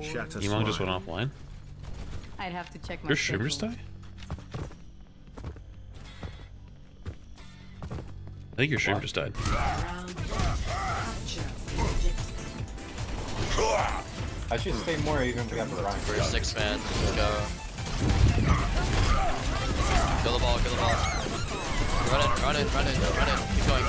and shatter Emongg just went offline. I'd have to check my Your stream just schedule. died? I think your stream just died. I should stay more even if we have to run. We're six man. Let's go. Kill the ball, kill the ball. Run it, run it, run it, run it. Keep going,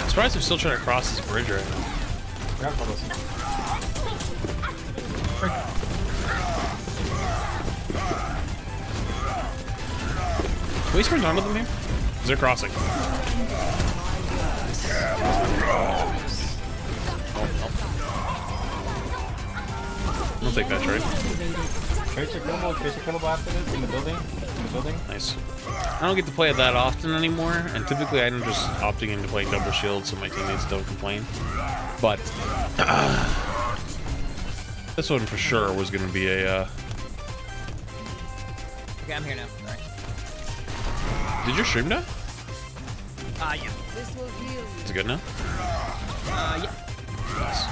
I'm surprised I'm still trying to cross this bridge right now. Grab for those. Can we sprint onto them here? Is they're crossing? I'll take that trade. Tracer killable, tracer killable after this in the building. In the building. Nice. I don't get to play it that often anymore, and typically I'm just opting into playing double shield so my teammates don't complain. But this one for sure was going to be a. Uh, Okay, I'm here now. Alright. did your stream die? Uh, yeah. Is it good now? Uh, yeah. Nice.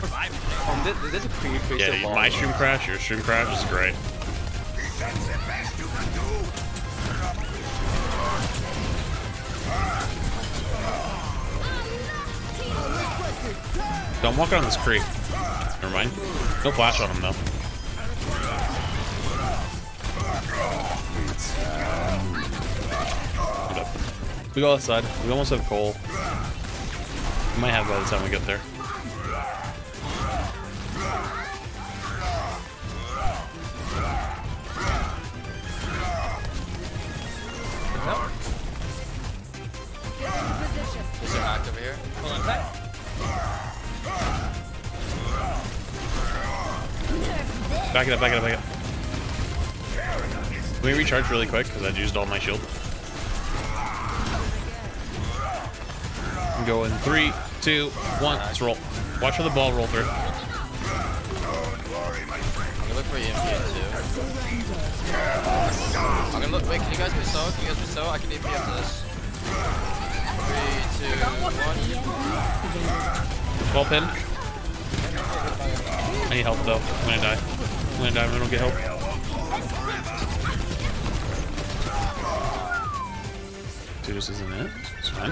Surviving. Um, this, this is pretty pretty Yeah, simple. my stream crash, your stream crash is great. Don't walk on this creek. Never mind. No flash on him though. We go outside. We almost have coal. We might have by the time we get there. Back it up, back it up, back it up. Can we recharge really quick? Because I used all my shield. Go in three, two, one. Let's roll. Watch for the ball roll through. I'm gonna look for EMP too. I'm gonna look. Wait, can you guys be so? Can you guys be so? I can EMP after this. Three, two, one. Ball pin. I need help though. I'm gonna die. I'm gonna die if I don't get help. Dude, this isn't it. It's fine.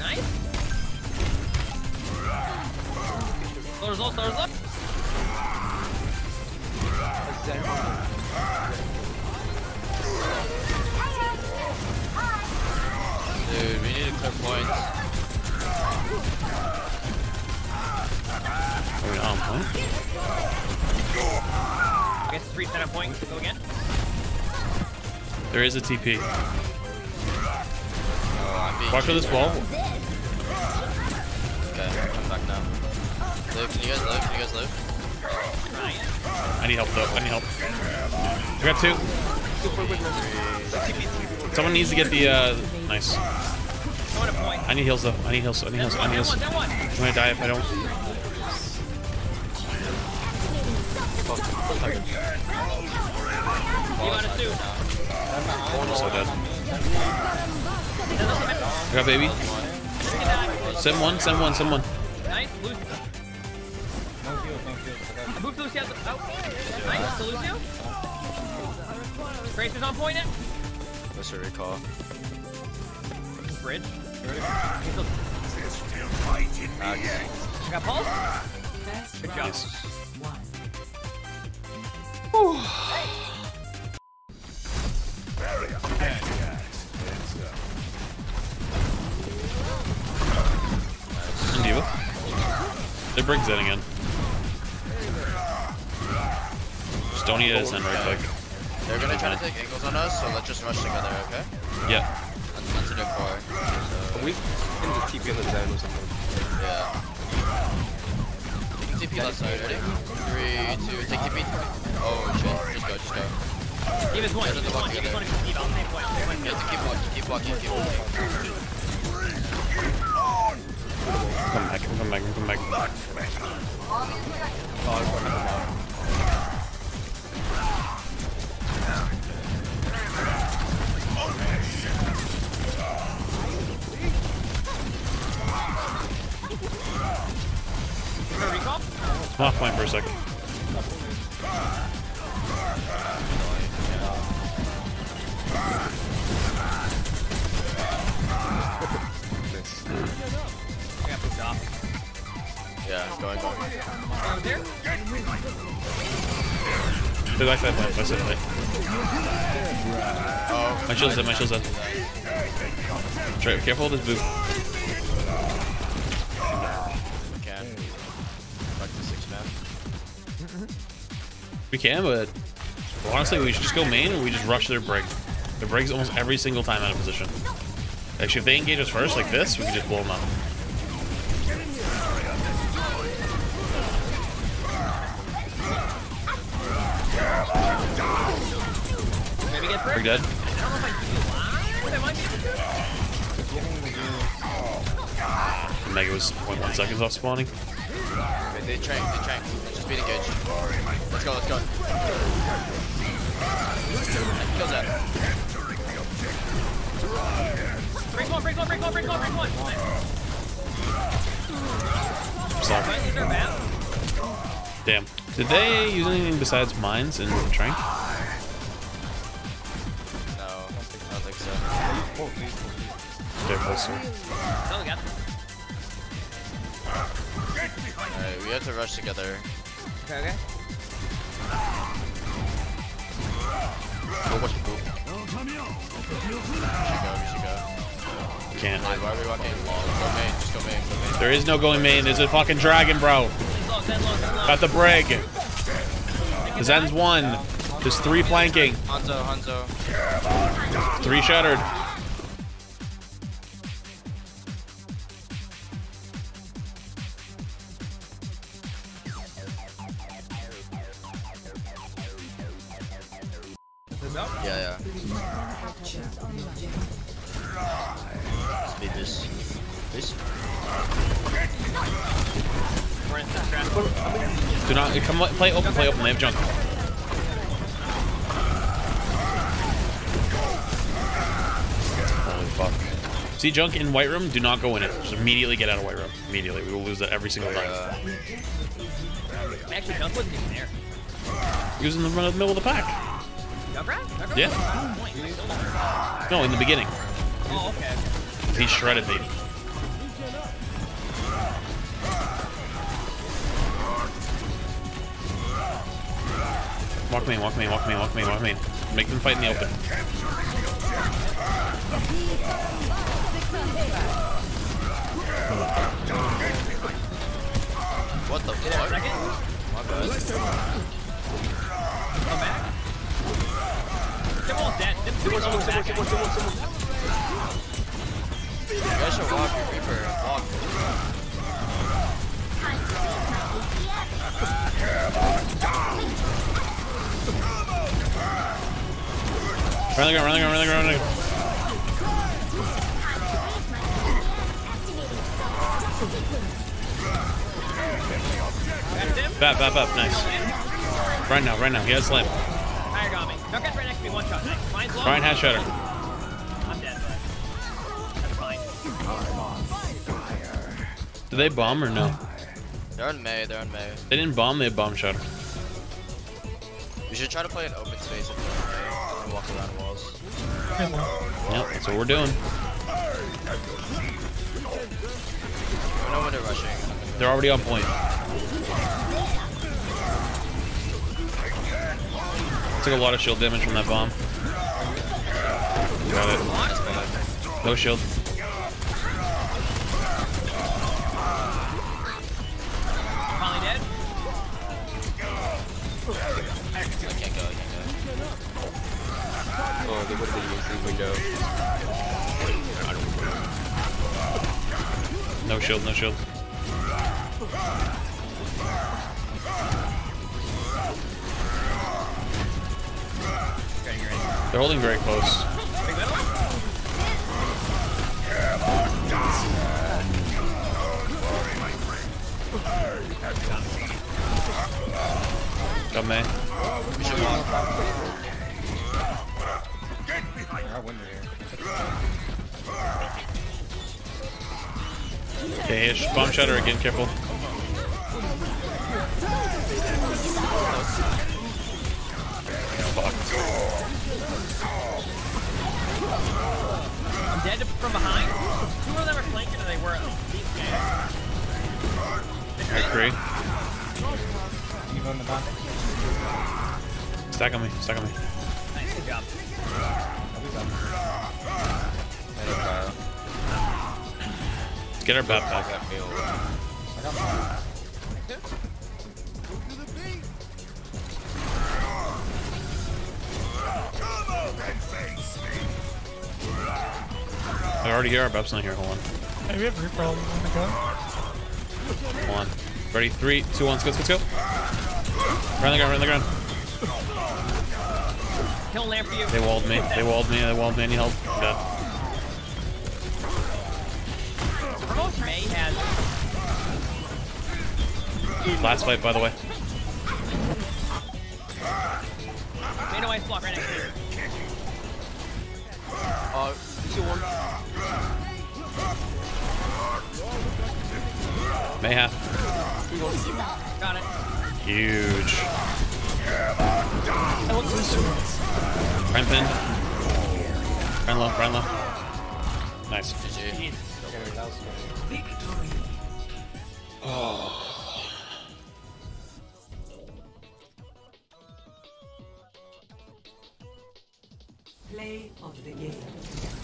Nice. Slower's low, slower's up. Dude, we need to clear points. Are we on point? I guess it's reset at point. Go again. There is a TP. Oh, Watch for this wall. Okay, I'm back now. Live, can you guys live? Can you guys live? I need help though. I need help. I got two. Someone needs to get the uh nice. I need heals though. I need heals. I need heals. I need heals. I'm gonna die if I don't. Got. I'm so dead. I got baby. Send one. Send one. Send one. Nice. Lucio. No heal, no heal. I moved Lucio. Oh. Nice. To Lucio. Tracer's on point it. What's your recall? Bridge. Axe. I got pulse. Good job. Nice. And D.Va. They bring Zen again. Don't need it and right click. They're gonna try to take angles on us, so let's just rush together, okay? Yep. That's, that's in their core. So, We can just TP in the zone or something. yeah. TP left side, ready? Three, two, take TP. Oh shit, just go, just go. Even one. Yeah, Even just one. walk Even together. one. Keep on same point. Same point. You have to keep walking, keep walking, keep walking. Come back, come back, come back. Oh, I've got another one. Off point for a second. I got moved off. Yeah, going, going. Over there? Dude, I said left, I said left. Oh, My shield's dead, my shield's dead. Try, careful with this boot. We can, but honestly, we should just go main and we just rush their Brig. Their brig's almost every single time out of position. Actually, if they engage us first, like this, we can just blow them up. Maybe get Brig through. dead. I don't know if I can do live. I might be able to. Mega was 0.1 seconds off spawning. They trank, they trank. Just beat engage. Let's go, let's go. Kills that. Break one, break one, break one, break one, break one. Sorry. Fine, is there a bat? Damn. Did they use anything besides mines in Trank? No, I don't think so. Please, please. They're closer. No, we. Alright, we have to rush together. Okay, okay. Go, watch the poop. We should go, we should go. Can't. Why are we walking long? Go main, just go main, go main. There is no going main. There's a fucking dragon, bro. Got the brig. The Zen's one. There's three flanking. Hanzo, Hanzo. Three shattered. Yeah, yeah. Speed this. This? We're in the trap. Do not come. Play open. Play open. They have junk. Holy fuck. See junk in white room? Do not go in it. Just immediately get out of white room. Immediately. We will lose that every single time. Uh, Actually, Junk wasn't even there. He was in the run of the middle of the pack. Junkrat? Junkrat Yeah. was on point. I still don't- No, in the beginning. Oh, okay. He shredded me. Walk me, walk me, walk me, walk me, walk me. Make them fight in the open. what the fuck? second. My bad. They're all dead. Three all back. You guys should walk your Reaper. Walk. Run the ground, run the ground, run the ground, run the ground. Bap, bap, bap, nice. Right now, right now. He has slam. Fire got me. Junkrat's right next to me. One shot. Mine's low. Ryan has shatter. I'm dead, but that's fine. Did they bomb or no? They're on Mei, they're on Mei. They didn't bomb, they had bomb shatter. We should try to play an open space if they're on Mei and walk around walls. Yep, that's what we're doing. I know when they're rushing. They're already on point. Took a lot of shield damage from that bomb. Got it. No shield. Finally dead. I can't go, I can't go. Oh, they would have been using window. No shield, no shield. They're holding very close. Win here. Okay, Ish. Bomb shatter again, careful. Fuck. I'm dead from behind. Two of them are flanking and they were deep. I agree. You go in the back. Stack on me, stack on me. Nice, good job. I'll be done. I know get our bat back. Already here. our Bep's not here. Hold on. Hey, we have reaper all on the go. Hold on. Ready? Three, two, one. Let's go, let's go. Run the ground, run the ground. Kill lamp for you. They walled me. They walled me. They walled me. I need help. Dead. Promote May Last fight, by the way. made a white block right next to you. Uh, two one. Mayhap. Got it. Huge. Prime pin. Run low, run low. Nice. GG. Play of the game.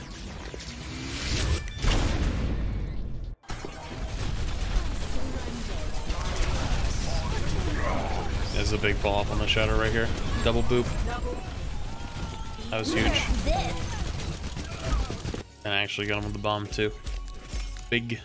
A big fall off on the shadow right here. Double boop. That was huge. And I actually got him with the bomb too. Big.